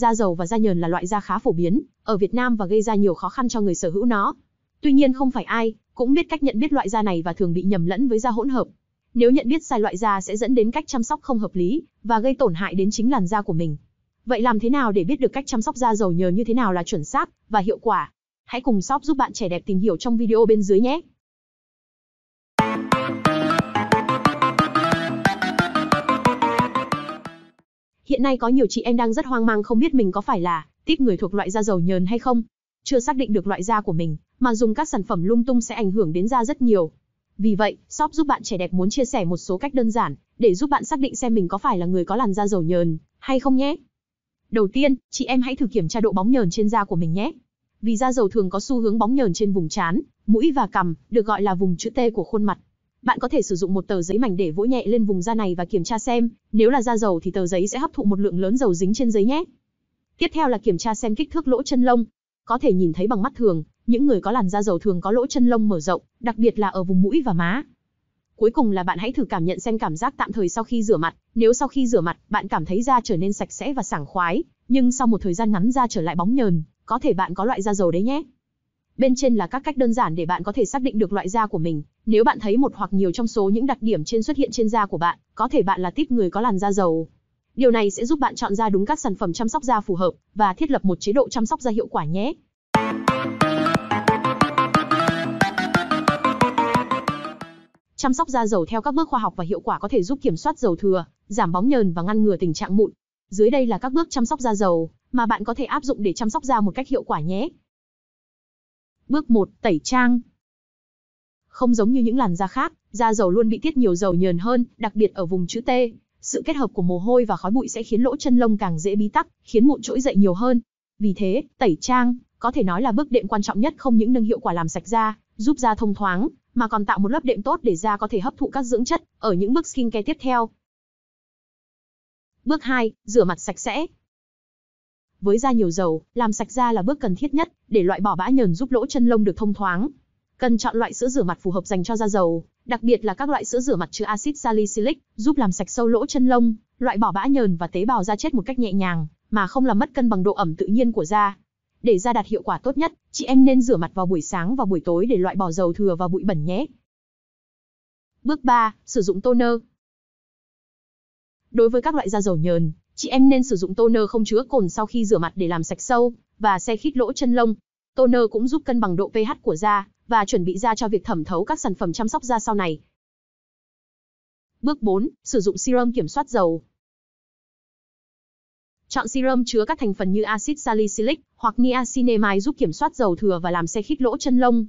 Da dầu và da nhờn là loại da khá phổ biến, ở Việt Nam và gây ra nhiều khó khăn cho người sở hữu nó. Tuy nhiên không phải ai cũng biết cách nhận biết loại da này và thường bị nhầm lẫn với da hỗn hợp. Nếu nhận biết sai loại da sẽ dẫn đến cách chăm sóc không hợp lý và gây tổn hại đến chính làn da của mình. Vậy làm thế nào để biết được cách chăm sóc da dầu nhờn như thế nào là chuẩn xác và hiệu quả? Hãy cùng shop giúp bạn trẻ đẹp tìm hiểu trong video bên dưới nhé. Hiện nay có nhiều chị em đang rất hoang mang không biết mình có phải là tiếp người thuộc loại da dầu nhờn hay không. Chưa xác định được loại da của mình, mà dùng các sản phẩm lung tung sẽ ảnh hưởng đến da rất nhiều. Vì vậy, shop giúp bạn trẻ đẹp muốn chia sẻ một số cách đơn giản để giúp bạn xác định xem mình có phải là người có làn da dầu nhờn hay không nhé. Đầu tiên, chị em hãy thử kiểm tra độ bóng nhờn trên da của mình nhé. Vì da dầu thường có xu hướng bóng nhờn trên vùng trán, mũi và cằm, được gọi là vùng chữ T của khuôn mặt. Bạn có thể sử dụng một tờ giấy mảnh để vỗ nhẹ lên vùng da này và kiểm tra xem, nếu là da dầu thì tờ giấy sẽ hấp thụ một lượng lớn dầu dính trên giấy nhé. Tiếp theo là kiểm tra xem kích thước lỗ chân lông. Có thể nhìn thấy bằng mắt thường, những người có làn da dầu thường có lỗ chân lông mở rộng, đặc biệt là ở vùng mũi và má. Cuối cùng là bạn hãy thử cảm nhận xem cảm giác tạm thời sau khi rửa mặt. Nếu sau khi rửa mặt, bạn cảm thấy da trở nên sạch sẽ và sảng khoái, nhưng sau một thời gian ngắn da trở lại bóng nhờn, có thể bạn có loại da dầu đấy nhé. Bên trên là các cách đơn giản để bạn có thể xác định được loại da của mình. Nếu bạn thấy một hoặc nhiều trong số những đặc điểm trên xuất hiện trên da của bạn, có thể bạn là tiếp người có làn da dầu. Điều này sẽ giúp bạn chọn ra đúng các sản phẩm chăm sóc da phù hợp và thiết lập một chế độ chăm sóc da hiệu quả nhé. Chăm sóc da dầu theo các bước khoa học và hiệu quả có thể giúp kiểm soát dầu thừa, giảm bóng nhờn và ngăn ngừa tình trạng mụn. Dưới đây là các bước chăm sóc da dầu mà bạn có thể áp dụng để chăm sóc da một cách hiệu quả nhé. Bước 1. Tẩy trang. Không giống như những làn da khác, da dầu luôn bị tiết nhiều dầu nhờn hơn, đặc biệt ở vùng chữ T. Sự kết hợp của mồ hôi và khói bụi sẽ khiến lỗ chân lông càng dễ bí tắc, khiến mụn trỗi dậy nhiều hơn. Vì thế, tẩy trang có thể nói là bước đệm quan trọng nhất không những nâng hiệu quả làm sạch da, giúp da thông thoáng, mà còn tạo một lớp đệm tốt để da có thể hấp thụ các dưỡng chất ở những bước skincare tiếp theo. Bước 2, rửa mặt sạch sẽ. Với da nhiều dầu, làm sạch da là bước cần thiết nhất để loại bỏ bã nhờn giúp lỗ chân lông được thông thoáng. Cần chọn loại sữa rửa mặt phù hợp dành cho da dầu, đặc biệt là các loại sữa rửa mặt chứa axit salicylic, giúp làm sạch sâu lỗ chân lông, loại bỏ bã nhờn và tế bào da chết một cách nhẹ nhàng, mà không làm mất cân bằng độ ẩm tự nhiên của da. Để da đạt hiệu quả tốt nhất, chị em nên rửa mặt vào buổi sáng và buổi tối để loại bỏ dầu thừa và bụi bẩn nhé. Bước 3. Sử dụng toner. Đối với các loại da dầu nhờn, chị em nên sử dụng toner không chứa cồn sau khi rửa mặt để làm sạch sâu và xe khít lỗ chân lông. Toner cũng giúp cân bằng độ pH của da và chuẩn bị da cho việc thẩm thấu các sản phẩm chăm sóc da sau này. Bước 4. Sử dụng serum kiểm soát dầu. Chọn serum chứa các thành phần như axit salicylic hoặc niacinamide giúp kiểm soát dầu thừa và làm xe khít lỗ chân lông.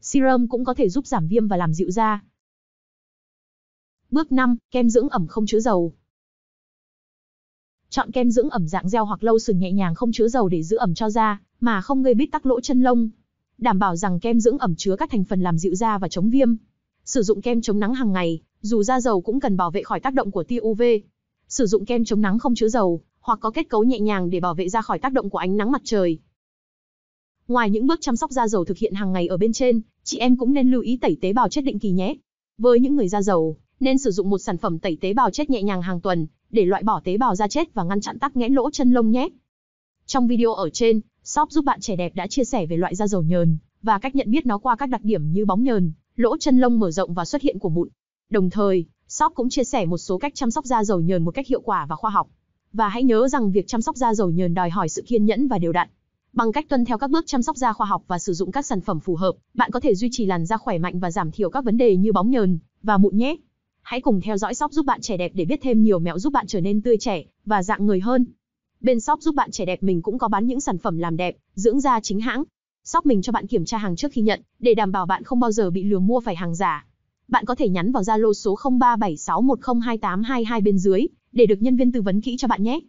Serum cũng có thể giúp giảm viêm và làm dịu da. Bước 5. Kem dưỡng ẩm không chứa dầu. Chọn kem dưỡng ẩm dạng gel hoặc lâu sừng nhẹ nhàng không chứa dầu để giữ ẩm cho da, mà không gây bít tắc lỗ chân lông. Đảm bảo rằng kem dưỡng ẩm chứa các thành phần làm dịu da và chống viêm. Sử dụng kem chống nắng hàng ngày, dù da dầu cũng cần bảo vệ khỏi tác động của tia UV. Sử dụng kem chống nắng không chứa dầu, hoặc có kết cấu nhẹ nhàng để bảo vệ da khỏi tác động của ánh nắng mặt trời. Ngoài những bước chăm sóc da dầu thực hiện hàng ngày ở bên trên, chị em cũng nên lưu ý tẩy tế bào chết định kỳ nhé. Với những người da dầu, nên sử dụng một sản phẩm tẩy tế bào chết nhẹ nhàng hàng tuần để loại bỏ tế bào da chết và ngăn chặn tắc nghẽn lỗ chân lông nhé. Trong video ở trên, shop giúp bạn trẻ đẹp đã chia sẻ về loại da dầu nhờn và cách nhận biết nó qua các đặc điểm như bóng nhờn, lỗ chân lông mở rộng và xuất hiện của mụn. Đồng thời, shop cũng chia sẻ một số cách chăm sóc da dầu nhờn một cách hiệu quả và khoa học. Và hãy nhớ rằng việc chăm sóc da dầu nhờn đòi hỏi sự kiên nhẫn và đều đặn. Bằng cách tuân theo các bước chăm sóc da khoa học và sử dụng các sản phẩm phù hợp, bạn có thể duy trì làn da khỏe mạnh và giảm thiểu các vấn đề như bóng nhờn và mụn nhé. Hãy cùng theo dõi shop giúp bạn trẻ đẹp để biết thêm nhiều mẹo giúp bạn trở nên tươi trẻ và dạng người hơn. Bên shop giúp bạn trẻ đẹp mình cũng có bán những sản phẩm làm đẹp, dưỡng da chính hãng. Shop mình cho bạn kiểm tra hàng trước khi nhận, để đảm bảo bạn không bao giờ bị lừa mua phải hàng giả. Bạn có thể nhắn vào Zalo số 0376102822 bên dưới để được nhân viên tư vấn kỹ cho bạn nhé.